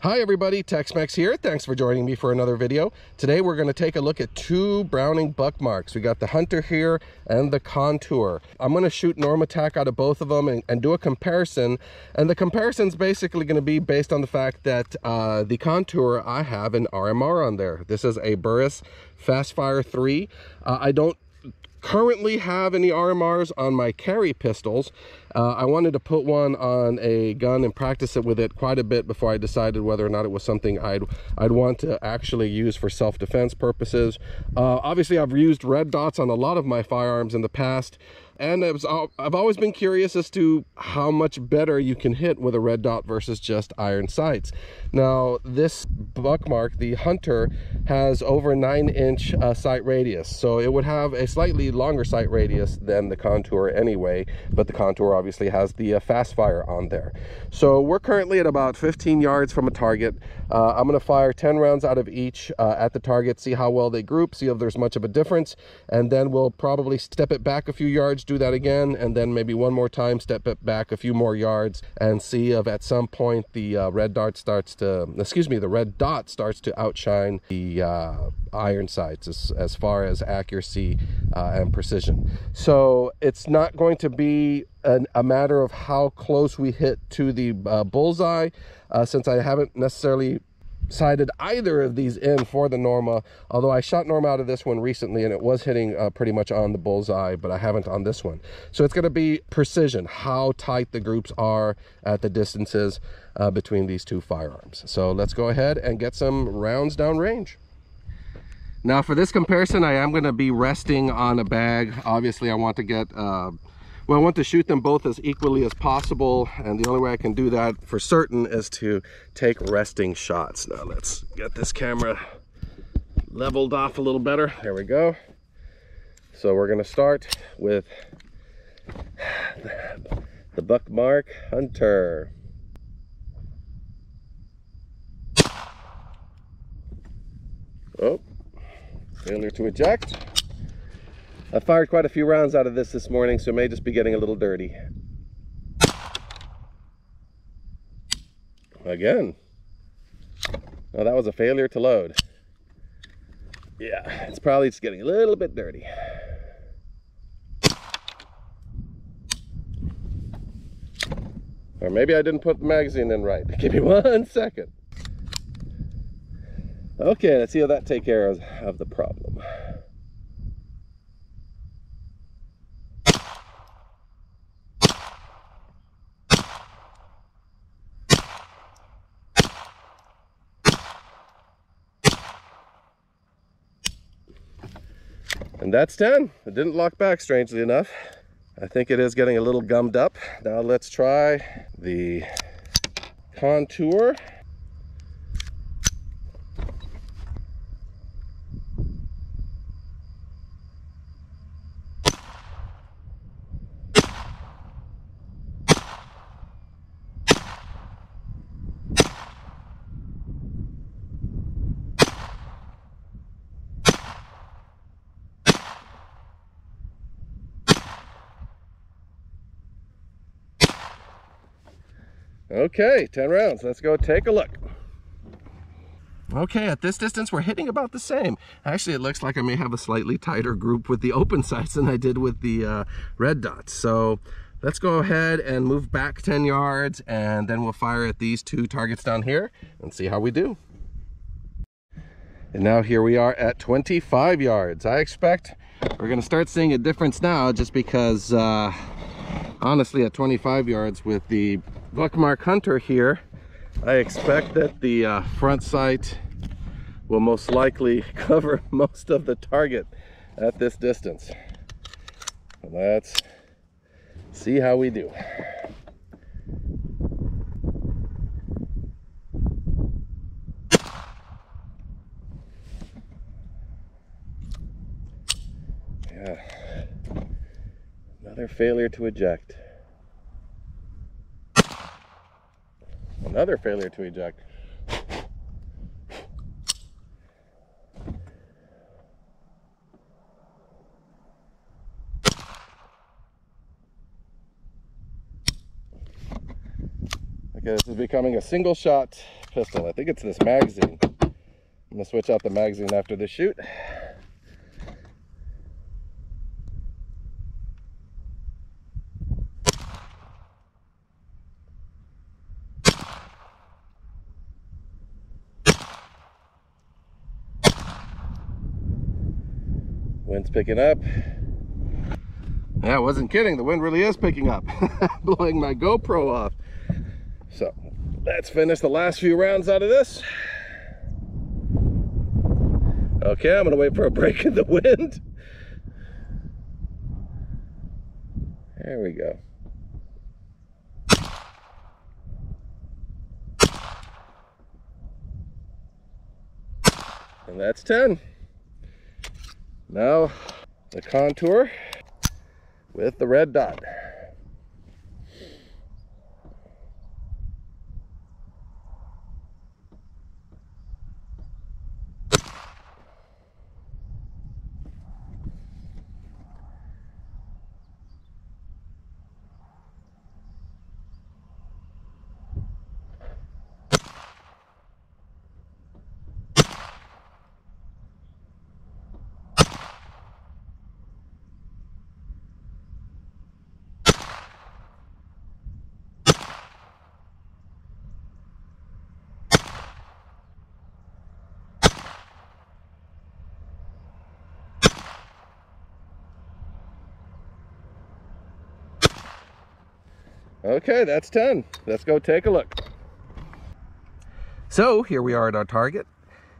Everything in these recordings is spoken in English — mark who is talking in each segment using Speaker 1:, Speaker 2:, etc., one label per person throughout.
Speaker 1: Hi everybody, Tex-Mex here. Thanks for joining me for another video. Today we're going to take a look at two Browning buck marks. We got the Hunter here and the Contour. I'm going to shoot Normatec out of both of them and, and do a comparison. And the comparison is basically going to be based on the fact that uh, the Contour, I have an RMR on there. This is a Burris Fastfire 3. Uh, I don't currently have any RMRs on my carry pistols. Uh, I wanted to put one on a gun and practice it with it quite a bit before I decided whether or not it was something I'd I'd want to actually use for self-defense purposes. Uh, obviously, I've used red dots on a lot of my firearms in the past and was, I've always been curious as to how much better you can hit with a red dot versus just iron sights. Now, this buck mark, the Hunter, has over nine inch uh, sight radius. So it would have a slightly longer sight radius than the Contour anyway, but the Contour obviously has the uh, fast fire on there. So we're currently at about 15 yards from a target. Uh, I'm gonna fire 10 rounds out of each uh, at the target, see how well they group, see if there's much of a difference, and then we'll probably step it back a few yards do that again and then maybe one more time step it back a few more yards and see if at some point the uh, red dart starts to excuse me the red dot starts to outshine the uh, iron sights as, as far as accuracy uh, and precision so it's not going to be an, a matter of how close we hit to the uh, bullseye uh, since I haven't necessarily sighted either of these in for the Norma, although I shot Norma out of this one recently and it was hitting uh, pretty much on the bullseye, but I haven't on this one. So it's going to be precision, how tight the groups are at the distances uh, between these two firearms. So let's go ahead and get some rounds down range. Now for this comparison, I am going to be resting on a bag. Obviously, I want to get uh, well, I want to shoot them both as equally as possible, and the only way I can do that for certain is to take resting shots. Now let's get this camera leveled off a little better. There we go. So we're gonna start with the Buckmark Hunter. Oh, failure to eject. I fired quite a few rounds out of this this morning, so it may just be getting a little dirty. Again. Oh, that was a failure to load. Yeah, it's probably just getting a little bit dirty. Or maybe I didn't put the magazine in right. Give me one second. Okay, let's see how that take care of, of the problem. And that's 10. It didn't lock back, strangely enough. I think it is getting a little gummed up. Now let's try the contour. Okay, 10 rounds. Let's go take a look. Okay, at this distance, we're hitting about the same. Actually, it looks like I may have a slightly tighter group with the open sights than I did with the uh, red dots. So let's go ahead and move back 10 yards and then we'll fire at these two targets down here and see how we do. And now here we are at 25 yards. I expect we're gonna start seeing a difference now just because uh, honestly at 25 yards with the Buckmark Hunter here, I expect that the uh, front sight will most likely cover most of the target at this distance. Let's see how we do. Yeah, another failure to eject. Another failure to eject. Okay, this is becoming a single shot pistol. I think it's this magazine. I'm gonna switch out the magazine after the shoot. Wind's picking up. Yeah, I wasn't kidding. The wind really is picking up. Blowing my GoPro off. So let's finish the last few rounds out of this. Okay, I'm gonna wait for a break in the wind. There we go. And that's 10. Now the contour with the red dot. Okay, that's 10. Let's go take a look. So here we are at our target.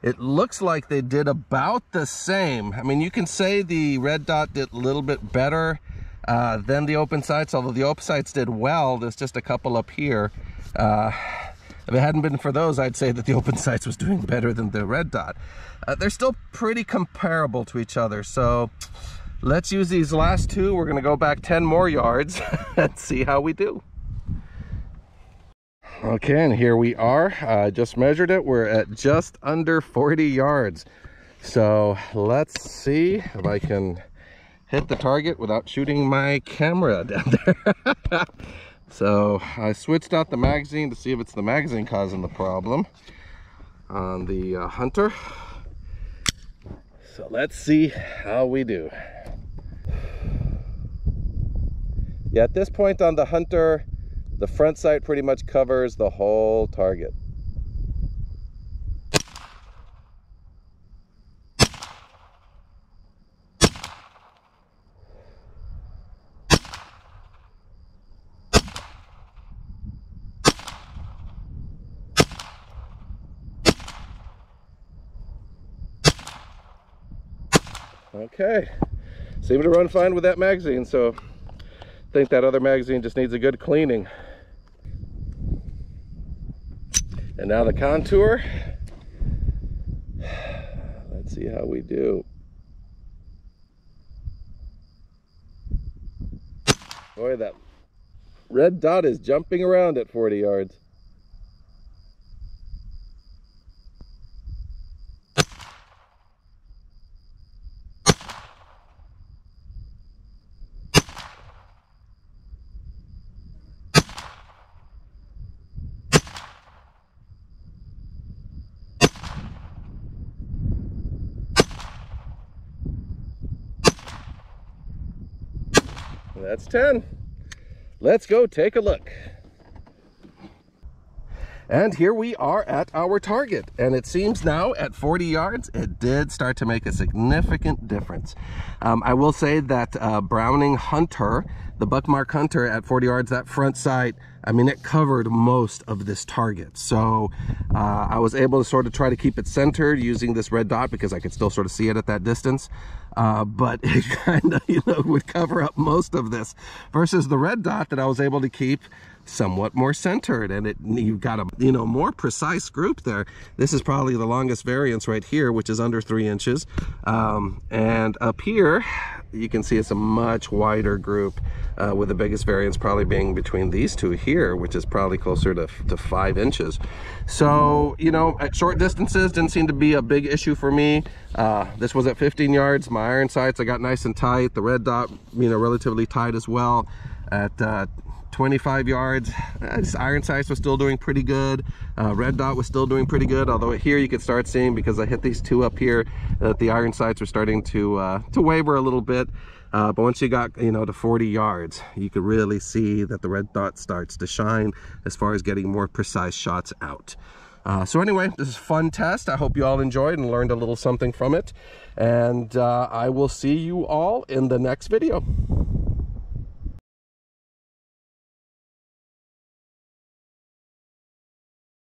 Speaker 1: It looks like they did about the same. I mean, you can say the red dot did a little bit better uh, than the open sights, although the open sights did well. There's just a couple up here. Uh, if it hadn't been for those, I'd say that the open sights was doing better than the red dot. Uh, they're still pretty comparable to each other. So let's use these last two. We're gonna go back 10 more yards and see how we do. Okay, and here we are. I uh, just measured it. We're at just under 40 yards. So let's see if I can hit the target without shooting my camera down there. so I switched out the magazine to see if it's the magazine causing the problem on the uh, Hunter. So let's see how we do. Yeah, at this point on the Hunter, the front sight pretty much covers the whole target. Okay, seemed to run fine with that magazine, so think that other magazine just needs a good cleaning. And now the contour. Let's see how we do. Boy, that red dot is jumping around at 40 yards. That's 10. Let's go take a look. And here we are at our target. And it seems now at 40 yards, it did start to make a significant difference. Um, I will say that uh, Browning Hunter, the Buckmark Hunter at 40 yards, that front sight, I mean, it covered most of this target. So uh, I was able to sort of try to keep it centered using this red dot because I could still sort of see it at that distance. Uh, but it kind of, you know, would cover up most of this versus the red dot that I was able to keep somewhat more centered and it you've got a you know more precise group there. This is probably the longest variance right here which is under three inches. Um, and up here you can see it's a much wider group uh, with the biggest variance probably being between these two here which is probably closer to, to five inches. So you know at short distances didn't seem to be a big issue for me. Uh, this was at 15 yards. My iron sights I got nice and tight. The red dot you know relatively tight as well. At uh, 25 yards. Uh, iron sights was still doing pretty good. Uh, red dot was still doing pretty good. Although here you could start seeing because I hit these two up here that the iron sights were starting to uh, to waver a little bit. Uh, but once you got, you know, to 40 yards, you could really see that the red dot starts to shine as far as getting more precise shots out. Uh, so anyway, this is fun test. I hope you all enjoyed and learned a little something from it. And uh, I will see you all in the next video.